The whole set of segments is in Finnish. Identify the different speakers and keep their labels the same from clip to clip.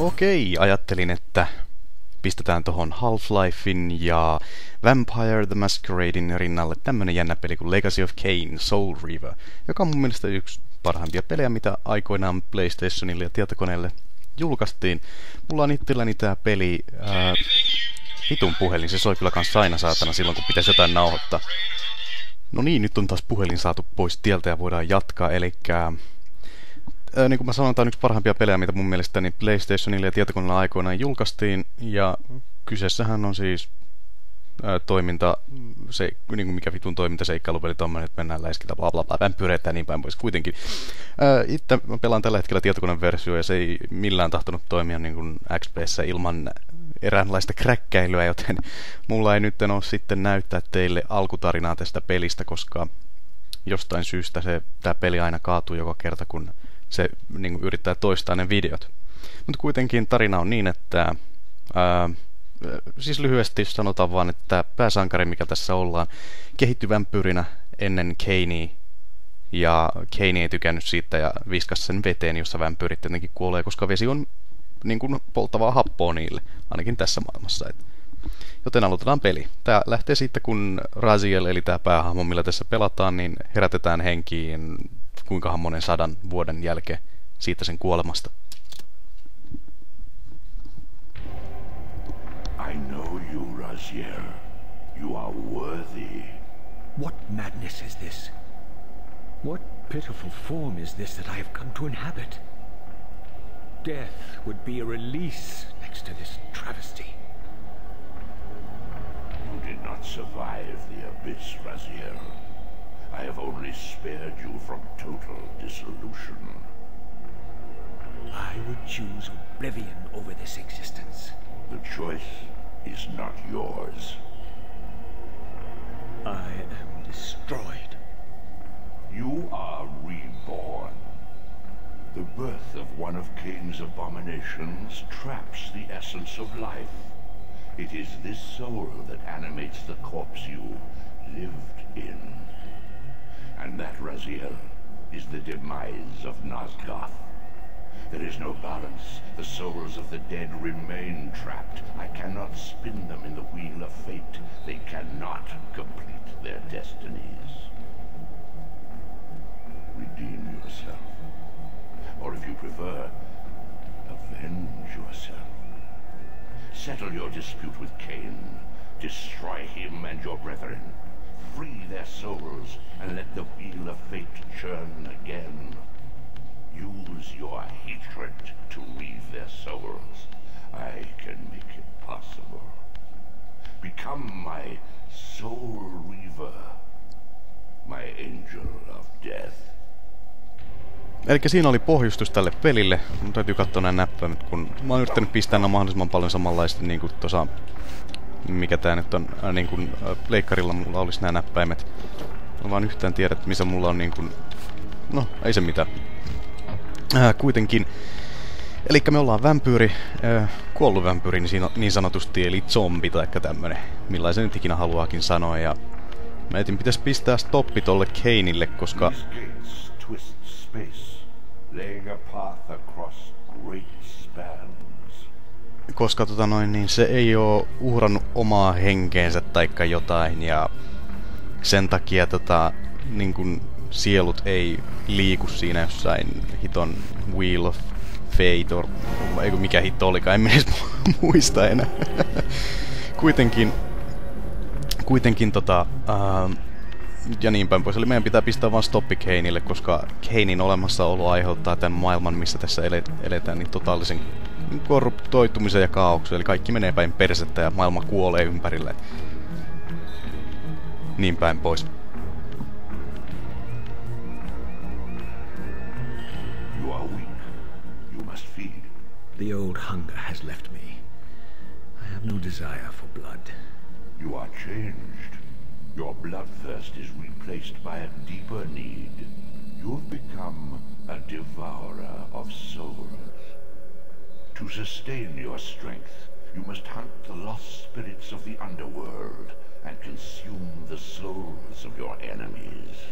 Speaker 1: Okei, ajattelin, että pistetään tohon Half-Lifein ja Vampire the Masqueradein rinnalle tämmönen jännä peli kuin Legacy of Kain Soul Reaver, joka on mun mielestä yksi parhaimpia pelejä, mitä aikoinaan PlayStationille ja tietokoneelle julkaistiin. Mulla on itselläni tää peli ää, vitun puhelin, se soi kyllä kans aina saatana silloin, kun pitäisi jotain nauhoittaa. No niin, nyt on taas puhelin saatu pois tieltä ja voidaan jatkaa, eli Ää, niin kuin mä sanoin, tämä on yksi parhaimpia pelejä, mitä mun mielestäni PlayStationille ja tietokoneella aikoinaan julkaistiin. Ja kyseessähän on siis ää, toiminta, se, niin kuin mikä vitun toiminta seikkailupeli tommonen, että mennään läiskitä bla bla bla, vämpyreitä ja niin päin pois kuitenkin. Ää, itse mä pelaan tällä hetkellä tietokoneen versio ja se ei millään tahtonut toimia niin kuin XPssä ilman eräänlaista kräkkäilyä, joten mulla ei nyt ole sitten näyttää teille alkutarinaa tästä pelistä, koska jostain syystä se, tämä peli aina kaatuu joka kerta, kun se niin kuin, yrittää toistaa ne videot. Mutta kuitenkin tarina on niin, että ää, siis lyhyesti sanotaan vaan, että pääsankari, mikä tässä ollaan, kehittyi vampyyrinä ennen Kanea, ja Kane ei tykännyt siitä ja viskas sen veteen, jossa vampyyrit tietenkin kuolee, koska vesi on niin kuin polttavaa happoa niille, ainakin tässä maailmassa. Et. Joten aloitetaan peli. Tämä lähtee siitä, kun Raziel, eli tämä päähahmo, millä tässä pelataan, niin herätetään henkiin kuinkahan monen sadan vuoden jälkeen siitä sen kuolemasta.
Speaker 2: I know you, Raziel. You are worthy.
Speaker 3: What madness is this? What pitiful form is this that I have come to inhabit? Death would be a release next to this travesty.
Speaker 2: You did not survive the abyss, Raziel. I have only spared you from total dissolution.
Speaker 3: I would choose oblivion over this existence.
Speaker 2: The choice is not yours.
Speaker 3: I am destroyed.
Speaker 2: You are reborn. The birth of one of Cain's abominations traps the essence of life. It is this soul that animates the corpse you lived in. And that, Raziel, is the demise of Nosgoth. There is no balance. The souls of the dead remain trapped. I cannot spin them in the wheel of fate. They cannot complete their destinies. Redeem yourself. Or if you prefer, avenge yourself. Settle your dispute with Cain. Destroy him and your brethren. Free their souls and let the wheel of fate churn again. Use your hatred to weave their souls. I can make it possible. Become my soul reaver, my angel of death.
Speaker 1: Eli siinä oli pohjustus tälle pelille. Mun täytyy katsoa nämä näppäimet, kun mä oon yrittänyt pistää nämä mahdollisimman paljon samanlaista niin kuin tuossa mikä tää nyt on, äh, niin kuin äh, mulla olisi nämä näppäimet. Mä vaan yhtään tiedä, että missä mulla on niin kuin, no ei se mitään. Äh, kuitenkin, eli me ollaan vampyyri, äh, kuollut vampyyri niin, niin sanotusti, eli zombi tai tämmönen, millaisen nyt ikinä haluaakin sanoa. Ja mä etin pitäisi pistää stoppi tolle Keinille, koska...
Speaker 2: Space, laying a path across great spans.
Speaker 1: Koska tota noin, niin se ei oo uhrannut omaa henkeensä taikka jotain ja sen takia tota, niin kun sielut ei liiku siinä jossain hiton Wheel of Fate or, ei kun mikä hitto olikaan, en edes muista enää. kuitenkin, kuitenkin tota, ää, ja niin päin pois. Eli meidän pitää pistää vaan stoppi Keinille, koska Keinin olemassaolo aiheuttaa tämän maailman, missä tässä eletään, niin totaalisen korruptoitumisen ja kaauksen. Eli kaikki menee päin persettä ja maailma kuolee ympärille. Niin päin pois.
Speaker 2: You are weak. You must feed.
Speaker 3: The old hunger has left me. I have no desire for blood.
Speaker 2: You are changed. Your bloodthirst is replaced by a deeper need. You've become a devourer of souls. To sustain your strength, you must hunt the lost spirits of the underworld and consume the souls of your enemies.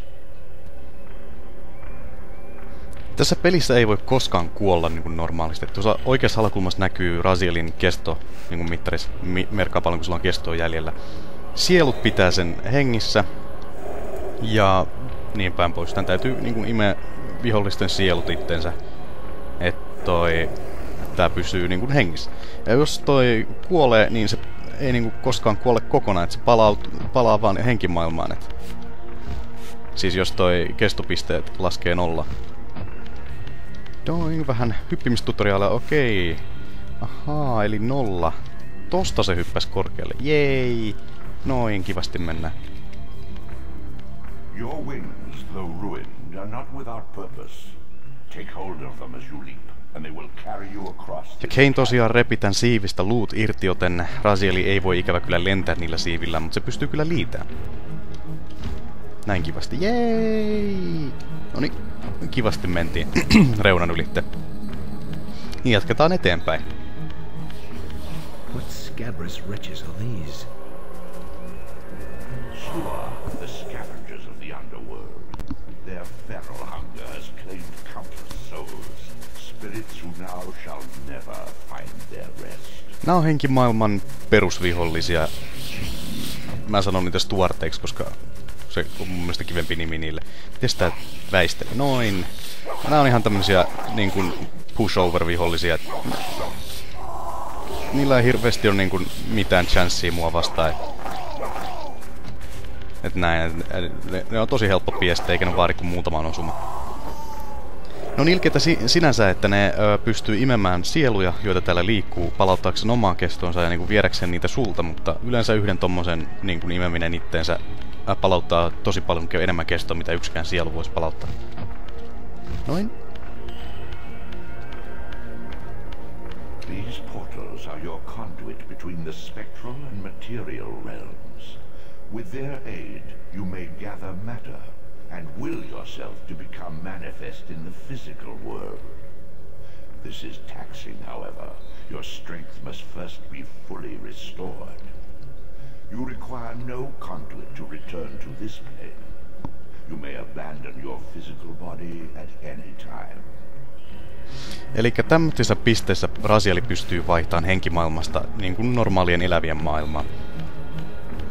Speaker 1: Tässä pelissä ei voi koskaan kuolla niin kuin normaalisti. Tuossa oikeassa alakulmassa näkyy Razielin kesto niin kuin mittarissa, mi merkkaa paljon kun sulla on kestoa jäljellä. Sielut pitää sen hengissä. Ja niin päin pois. Tän täytyy niin kuin imeä vihollisten sielut itsensä. Että toi... Tää pysyy niin kuin hengissä. Ja jos toi kuolee, niin se ei niin kuin koskaan kuole kokonaan. Että se palaa, palaa vaan henkimaailmaan. Et Siis jos toi kestopisteet laskee nolla. Doin vähän hyppimistutoriaalia, okei. Ahaa, eli nolla. Tosta se hyppäs korkealle. Jei! Noin, kivasti mennään.
Speaker 2: Your wings, though ruined, are not without purpose. Take hold of them as you leap, and they will carry you across.
Speaker 1: Ja Kane tosiaan repi tän siivistä luut irti, joten Razieli ei voi ikävä kyllä lentää niillä siivillä, mutta se pystyy kyllä liitämään. Näin kivasti. Jei! No niin, kivasti mentiin reunan ylitte. Niin jatketaan eteenpäin.
Speaker 3: What scabrous wretches are these?
Speaker 2: Sure, the scavengers of the underworld. Their feral hunger has claimed countless souls. Spirits who.
Speaker 1: Nämä on henkimaailman perusvihollisia. Mä sanon niitä stuarteiksi, koska se on mun mielestä kivempi nimi niille. Miten sitä väisteli? Noin. Nämä on ihan tämmösiä niin pushover-vihollisia. Niillä ei hirveästi ole niin kuin mitään chanssiä mua vastaan. Et näin, ne, ne, on tosi helppo piestää, eikä ne vaadi kuin muutaman osuma. No on ilkeitä si sinänsä, että ne ö, pystyy imemään sieluja, joita täällä liikkuu, palauttaakseen omaan kestonsa ja niin kuin viedäkseen niitä sulta, mutta yleensä yhden tommosen niin kuin imeminen itteensä palauttaa tosi paljon enemmän kestoa, mitä yksikään sielu voisi palauttaa. Noin.
Speaker 2: These portals are your conduit between the spectral and material realms. With their aid, you may gather matter and will yourself to become manifest in the physical world. This is taxing, however. Your strength must first be fully restored. You require no conduit to return to this plane. You may abandon your physical body at any time.
Speaker 1: Eli tämmöisissä pisteissä Rasieli pystyy vaihtamaan henkimaailmasta niin kuin normaalien elävien maailmaan.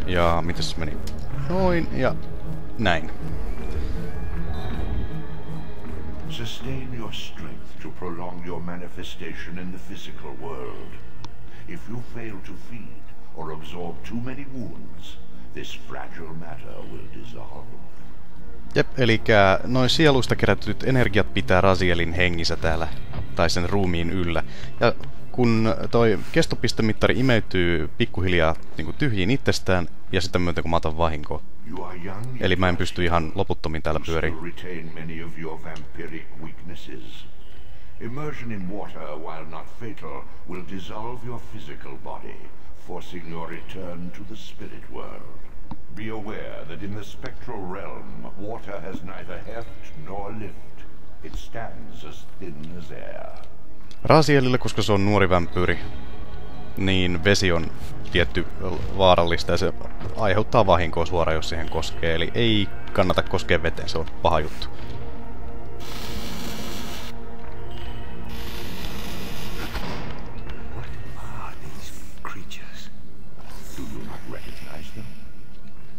Speaker 1: Ja miten se meni? Noin ja näin.
Speaker 2: Sustain your strength to prolong your manifestation in the physical world. If you fail to feed or absorb too many wounds, this fragile matter will dissolve.
Speaker 1: Jep, eli noin sieluista kerätyt energiat pitää Razielin hengissä täällä, tai sen ruumiin yllä. Ja kun toi kestopistemittari imeytyy pikkuhiljaa niin tyhjiin itsestään, ja sitä myötä kun mä otan vahinkoa. Eli mä en pysty ihan loputtomin täällä pyöriin.
Speaker 2: Immersion in water, while not fatal, will dissolve your physical body, forcing your return to the spirit world. Be aware that in the spectral realm, water has neither heft nor lift. It stands as thin as air.
Speaker 1: Razielille, koska se on nuori vampyyri, niin vesi on tietty vaarallista ja se aiheuttaa vahinkoa suoraan, jos siihen koskee. Eli ei kannata koskea veteen, se on paha juttu.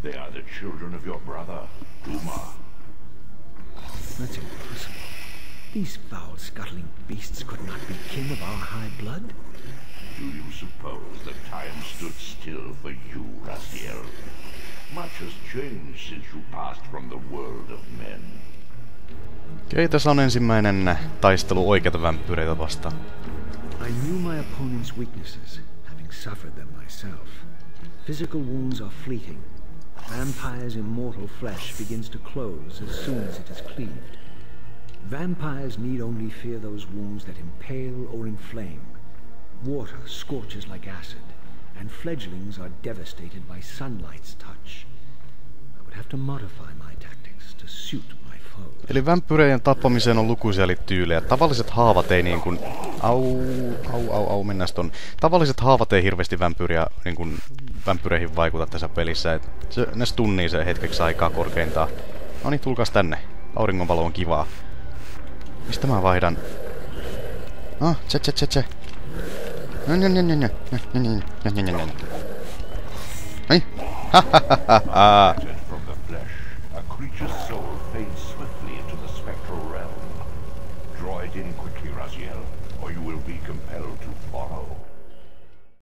Speaker 2: They are the children of your brother, Duma.
Speaker 3: That's impossible. These foul, scuttling beasts could not be king of our high blood.
Speaker 2: Do you suppose that time stood still for you, Raziel? Much has changed since you passed from the world of men.
Speaker 1: Okei, tässä on ensimmäinen taistelu oikeita vampyyreitä vastaan.
Speaker 3: I knew my opponent's weaknesses, having suffered them myself. Physical wounds are fleeting. Vampire's immortal flesh begins to close as soon as it is cleaved. Vampires need only fear those wounds that impale or inflame. Water scorches like acid, and fledglings are devastated by sunlight's touch. I would have to modify my tactics to suit my foe.
Speaker 1: Eli vampyreiden tappamiseen on lukuisia eri tyylejä. Tavalliset haavat ei niin kuin... Au, au, au, au, mennään ton. Tavalliset haavat ei hirveästi vampyyriä, niin kuin, vampyreihin vaikuta tässä pelissä. Et se, ne stunnii se hetkeksi aikaa korkeintaan. No niin, tulkaas tänne. Auringonvalo on kivaa. Mistä mä vaihdan? Oh, tse tse tse tse. Hey? Ha ha ha ha
Speaker 2: From the flesh, a creature's soul fades swiftly into the spectral realm. Draw it in quickly, Raziel, or you will be compelled to follow.